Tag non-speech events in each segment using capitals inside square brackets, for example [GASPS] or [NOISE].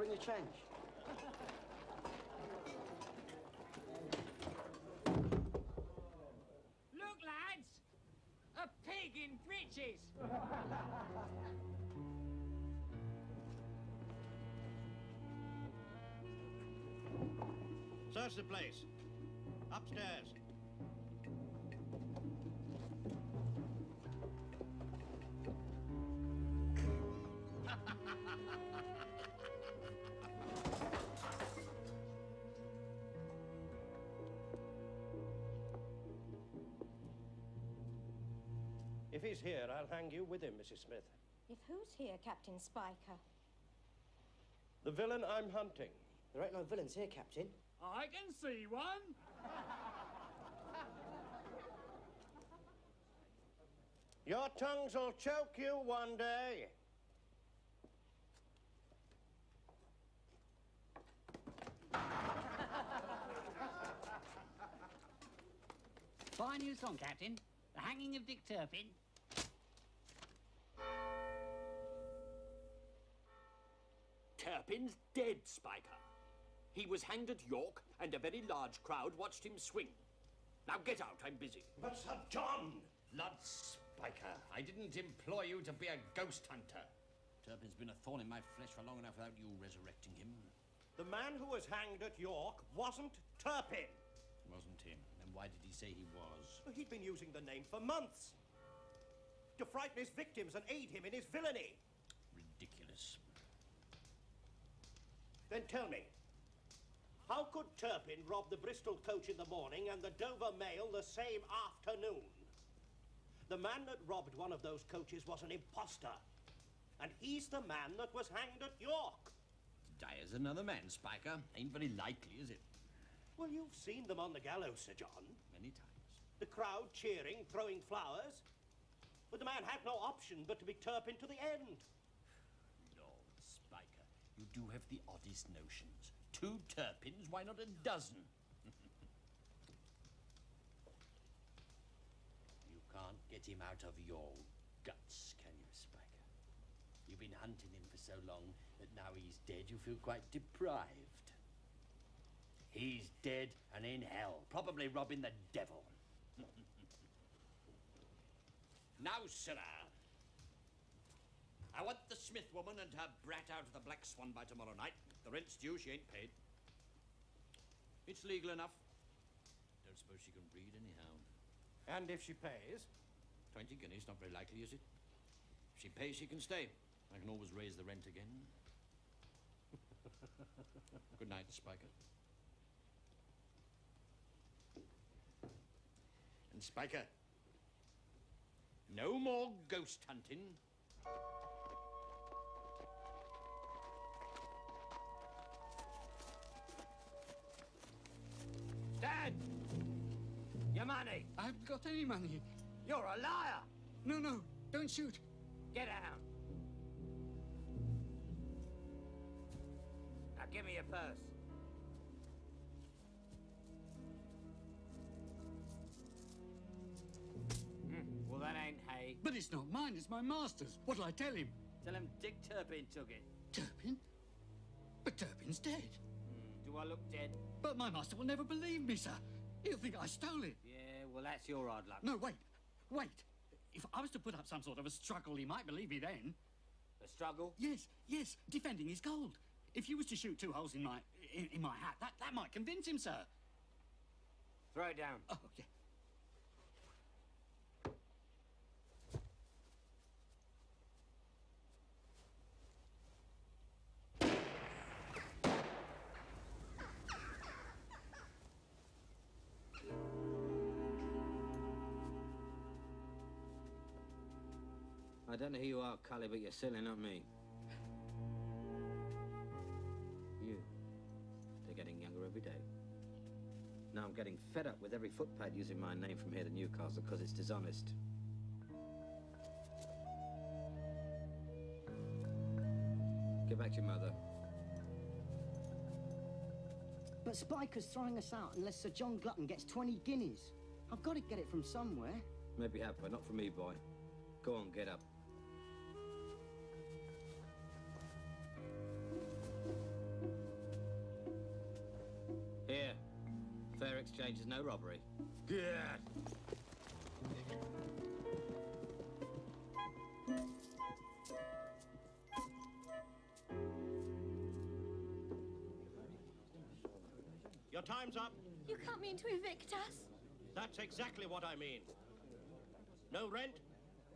bring you change. Look, lads! A pig in breeches! Search the place. Upstairs. If he's here, I'll hang you with him, Mrs. Smith. If who's here, Captain Spiker? The villain I'm hunting. There ain't no villains here, Captain. I can see one! Your tongues will choke you one day. Fine new song, Captain. The Hanging of Dick Turpin. Turpin's dead, Spiker. He was hanged at York, and a very large crowd watched him swing. Now get out, I'm busy. But Sir John! Lud Spiker, I didn't employ you to be a ghost hunter. Turpin's been a thorn in my flesh for long enough without you resurrecting him. The man who was hanged at York wasn't Turpin. Wasn't him. Then why did he say he was? He'd been using the name for months. To frighten his victims and aid him in his villainy. Ridiculous. Then tell me, how could Turpin rob the Bristol coach in the morning and the Dover mail the same afternoon? The man that robbed one of those coaches was an impostor. And he's the man that was hanged at York. To die as another man, Spiker. Ain't very likely, is it? Well, you've seen them on the gallows, Sir John. Many times. The crowd cheering, throwing flowers. But the man had no option but to be Turpin to the end. Lord, Spiker, you do have the oddest notions. Two Turpins, why not a dozen? [LAUGHS] you can't get him out of your guts, can you, Spiker? You've been hunting him for so long that now he's dead, you feel quite deprived. He's dead and in hell, probably robbing the devil. Now, sirrah, I want the Smith woman and her brat out of the Black Swan by tomorrow night. The rent's due, she ain't paid. It's legal enough. Don't suppose she can read anyhow. And if she pays? Twenty guineas, not very likely, is it? If she pays, she can stay. I can always raise the rent again. [LAUGHS] Good night, Spiker. And Spiker, no more ghost hunting. Dad! Your money! I haven't got any money. You're a liar! No, no, don't shoot. Get out! Now give me your purse. But it's not mine, it's my master's. What'll I tell him? Tell him Dick Turpin took it. Turpin? But Turpin's dead. Hmm, do I look dead? But my master will never believe me, sir. He'll think I stole it. Yeah, well, that's your odd luck. No, wait, wait. If I was to put up some sort of a struggle, he might believe me then. A struggle? Yes, yes, defending his gold. If you was to shoot two holes in my in, in my hat, that, that might convince him, sir. Throw it down. Oh, yeah. Don't know who you are, Cully, but you're certainly not me. You. They're getting younger every day. Now I'm getting fed up with every footpad using my name from here to Newcastle because it's dishonest. Get back to your mother. But Spiker's throwing us out unless Sir John Glutton gets 20 guineas. I've got to get it from somewhere. Maybe have, but not from me, boy. Go on, get up. Your time's up. You can't mean to evict us. That's exactly what I mean. No rent,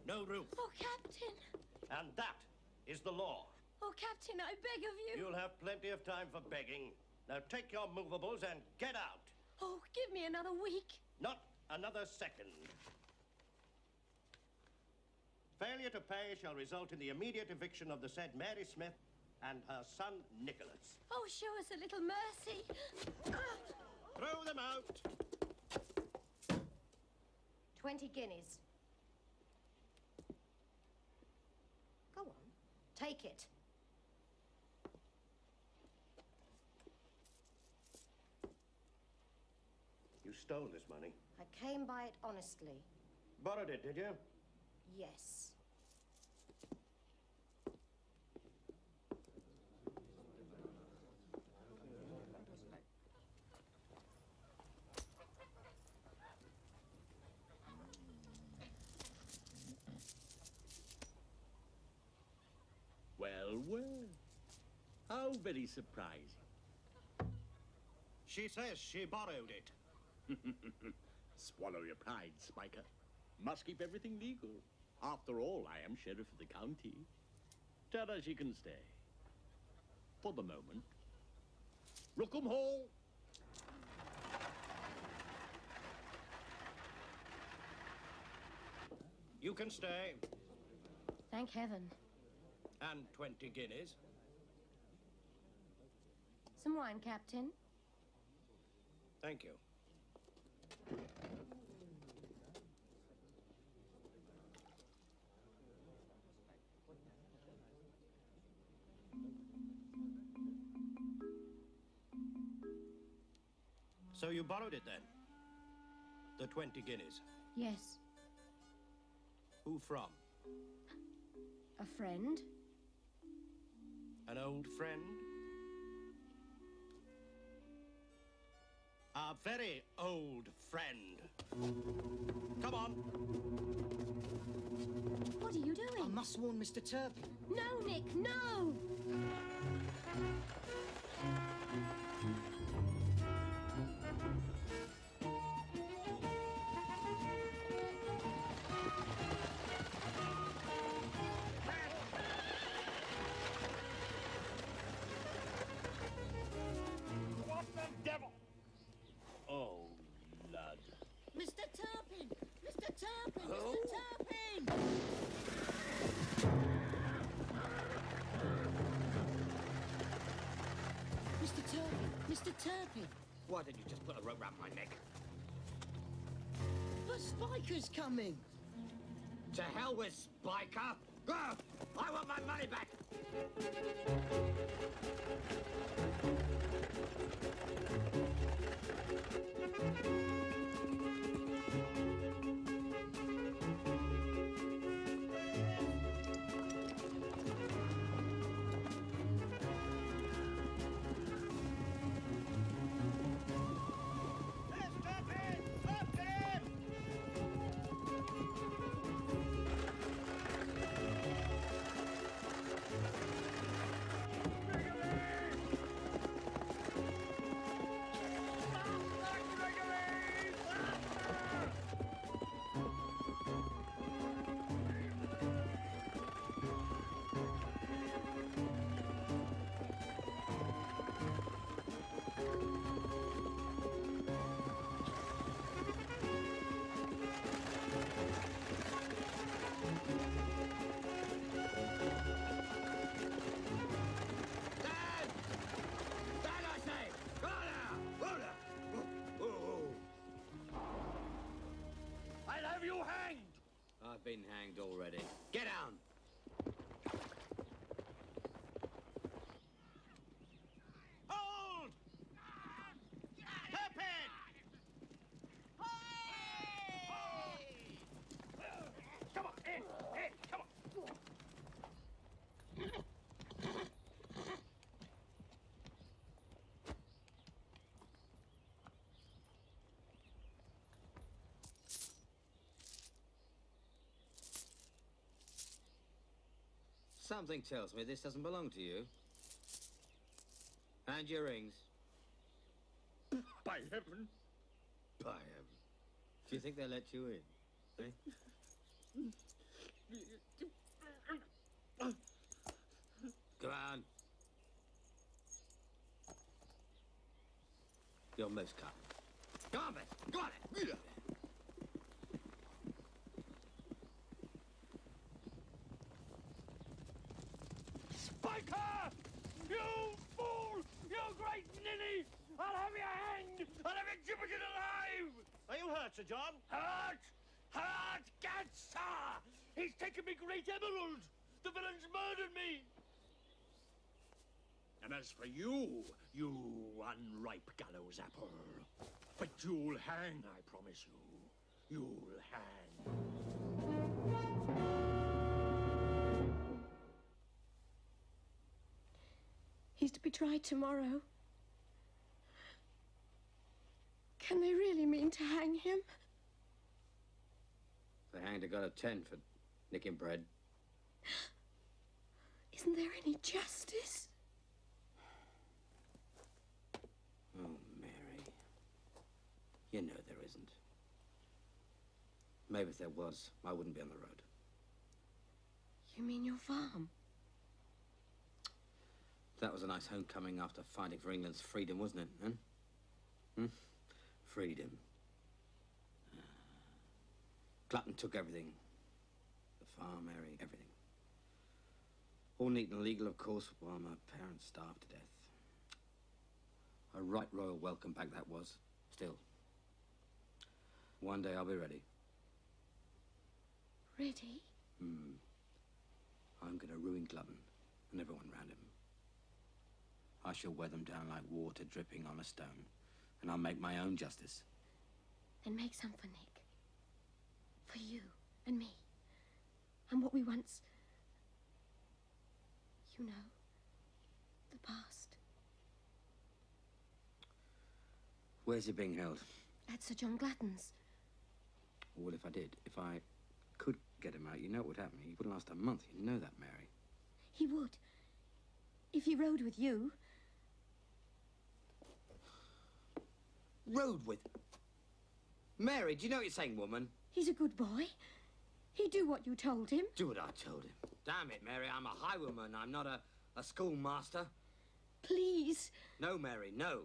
no roof. Oh, Captain. And that is the law. Oh, Captain, I beg of you. You'll have plenty of time for begging. Now take your movables and get out. Oh, give me another week. Not another second. Failure to pay shall result in the immediate eviction of the said Mary Smith and her son Nicholas. Oh, show us a little mercy. Throw them out. Twenty guineas. Go on. Take it. You stole this money. I came by it honestly. Borrowed it, did you? Yes. Well, well. How very surprising. She says she borrowed it. [LAUGHS] Swallow your pride, Spiker. Must keep everything legal. After all, I am sheriff of the county. Tell her she can stay. For the moment. Rookham Hall. You can stay. Thank heaven. And 20 guineas. Some wine, Captain. Thank you. So you borrowed it then? The 20 guineas. Yes. Who from? A friend? An old friend? A very old friend. Come on. What are you doing? I must warn Mr. Turpin. No, Nick, no! Spiker's coming. To hell with Spiker! Ah, I want my money back! Something tells me this doesn't belong to you. And your rings. [LAUGHS] By heaven. By heaven. Do you think they'll let you in? Eh? Come on. Your moose cut. Come on. Go on. Then. Spiker! You fool! You great ninny! I'll have you hanged! I'll have you gibbeted alive! Are you hurt, Sir John? Hurt! Hurt! Gad, sir! He's taken me great emerald! The villain's murdered me! And as for you, you unripe gallows apple, but you'll hang, I promise you. You'll hang. He's to be tried tomorrow. Can they really mean to hang him? They hanged a guy of ten for nicking bread. [GASPS] Isn't there any justice? Oh, Mary. You know there isn't. Maybe if there was, I wouldn't be on the road. You mean your farm? That was a nice homecoming after fighting for England's freedom, wasn't it? Huh? Hmm? Freedom. Ah. Glutton took everything. The farm, Mary, everything. All neat and legal, of course, while my parents starved to death. A right royal welcome back that was. Still. One day I'll be ready. Ready? Hmm. I'm gonna ruin Glutton and everyone round him. I shall wear them down like water dripping on a stone, and I'll make my own justice. Then make some for Nick. For you and me. And what we once. You know. The past. Where's he being held? At Sir John Glutton's. Well, if I did, if I could get him out, you know what would happen. He wouldn't last a month. You know that, Mary. He would. If he rode with you. Rode with. Mary, do you know what you're saying, woman? He's a good boy. He'd do what you told him. Do what I told him. Damn it, Mary, I'm a highwayman. I'm not a, a schoolmaster. Please. No, Mary, no.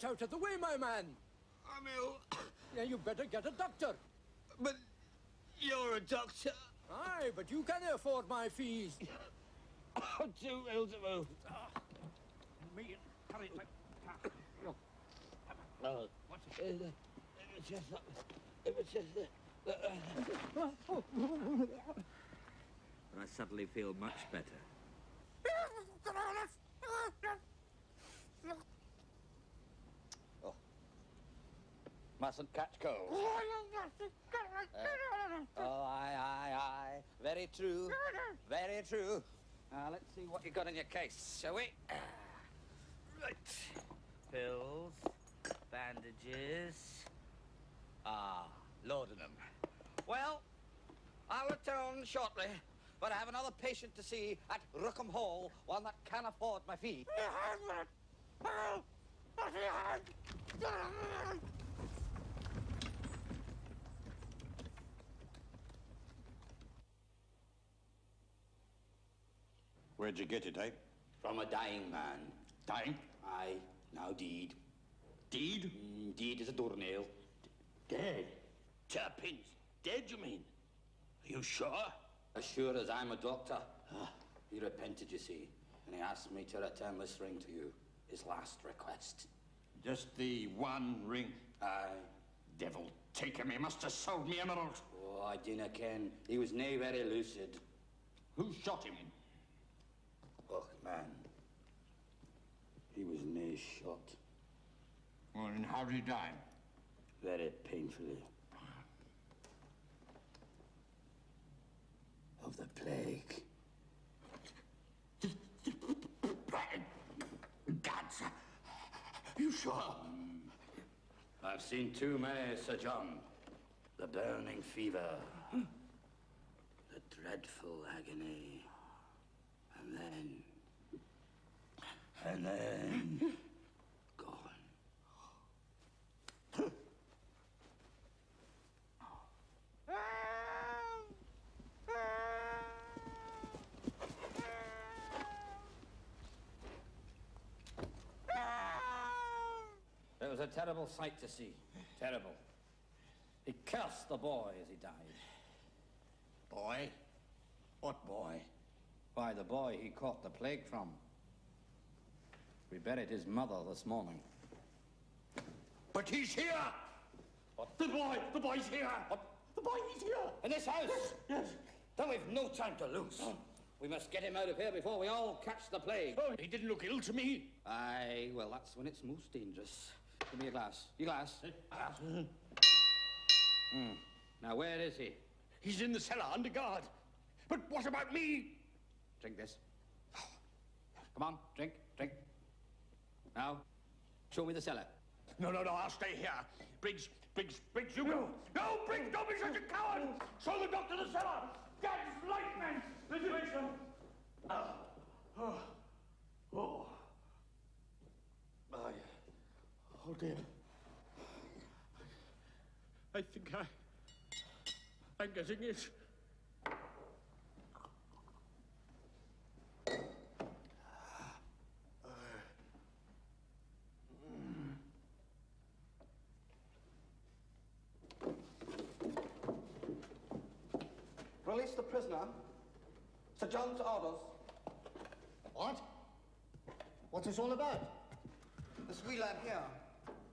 Get out of the way, my man. I'm ill. Yeah, you better get a doctor. But you're a doctor. Aye, but you can afford my fees. I'm too ill to move. Me, hurry, Oh, what's it? It was just that. It was just that. I suddenly feel much better. Mustn't catch cold. Oh, aye, aye, aye. Very true. Very true. Now, let's see what you got in your case, shall we? Right. Pills, bandages. Ah, laudanum. Well, I'll return shortly, but I have another patient to see at Rookham Hall, one that can afford my fee. Where'd you get it, eh? From a dying man. Dying? Aye, now deed. Deed? Mm, deed is a doornail. Dead. Turpin's dead, you mean? Are you sure? As sure as I'm a doctor. He repented, you see, and he asked me to return this ring to you. His last request. Just the one ring. Aye. Devil take him, he must have sold me emerald. Oh, I dinna ken. He was nae very lucid. Who shot him? Oh, was near shot. Well, and how did he die? Very painfully. Of the plague. Gads! Uh, you sure? I've seen too many, Sir John. The burning fever. The dreadful agony. And then. And then. Gone. It was a terrible sight to see. Terrible. He cursed the boy as he died. Boy? What boy? Why, the boy he caught the plague from. We buried his mother this morning. But he's here! What? The boy! The boy's here! What? The boy, he's here! In this house? Yes. Then we've no time to lose. We must get him out of here before we all catch the plague. Oh, he didn't look ill to me. Aye, well, that's when it's most dangerous. Give me a glass. Your glass. Hmm. Now, where is he? He's in the cellar under guard. But what about me? Drink this. Come on, drink, drink. Now, show me the cellar. No, no, no, I'll stay here. Briggs, Briggs, Briggs, you go. No, Briggs, don't be such a coward! Show the doctor the cellar! Gad's light, man! Listen, listen. Ah. Oh. Oh. I... Oh, dear. I think I... I'm getting it. Release the prisoner. Sir John's orders. What? What's this all about? This wee lad here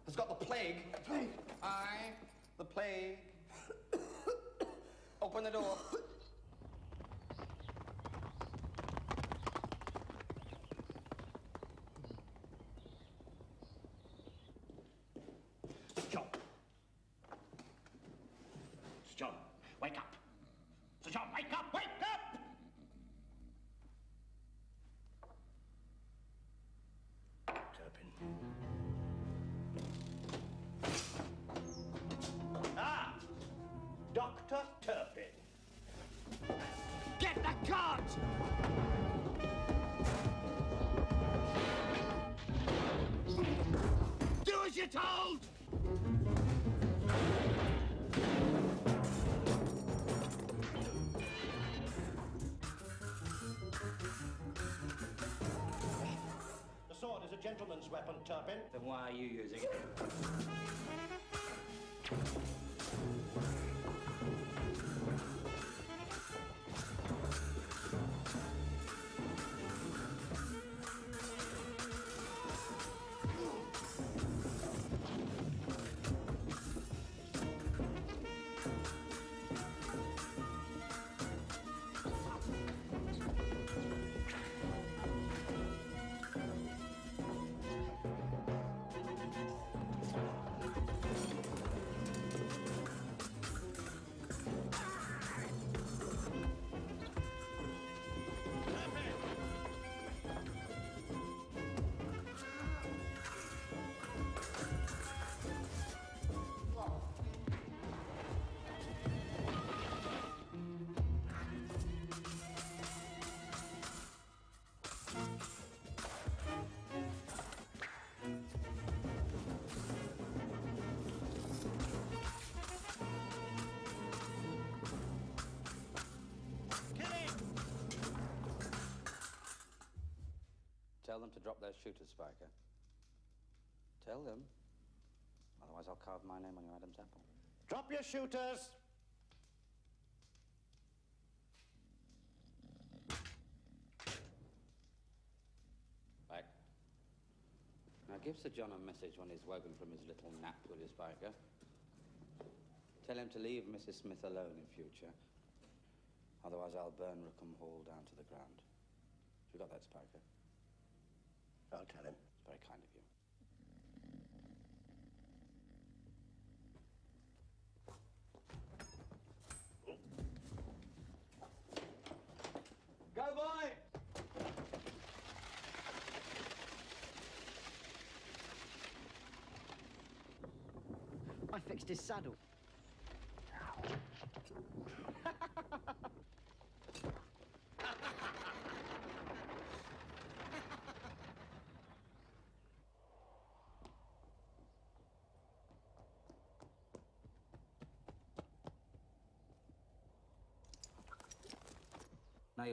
has got the plague. Plague? Aye, the plague. Open the door. Dr. Turpin. Get the guards! Do as you're told! The sword is a gentleman's weapon, Turpin. Then why are you using it? Them to drop their shooters, Spiker. Tell them. Otherwise, I'll carve my name on your Adam's apple. Drop your shooters. Back. Now give Sir John a message when he's woken from his little nap, will you, Spiker? Tell him to leave Mrs. Smith alone in future. Otherwise, I'll burn Rookham Hall down to the ground. You got that, Spiker? I'll tell him. It's very kind of you. Go, boy! I fixed his saddle.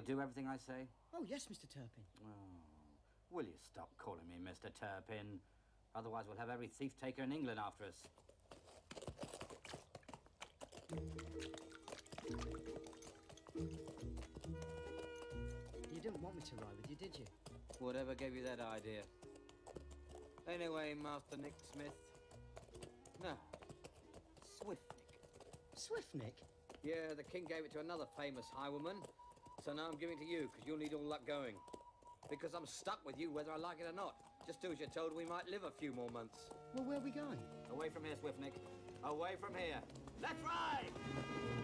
You'll do everything I say? Oh, yes, Mr. Turpin. Oh, will you stop calling me Mr. Turpin? Otherwise, we'll have every thief taker in England after us. You didn't want me to ride with you, did you? Whatever gave you that idea? Anyway, Master Nick Smith. No. Swift Nick. Swift Nick? Yeah, the king gave it to another famous highwayman. So now I'm giving it to you, because you'll need all luck going. Because I'm stuck with you whether I like it or not. Just do as you're told, we might live a few more months. Well, where are we going? Away from here, Swift Nick. Away from here. Let's ride!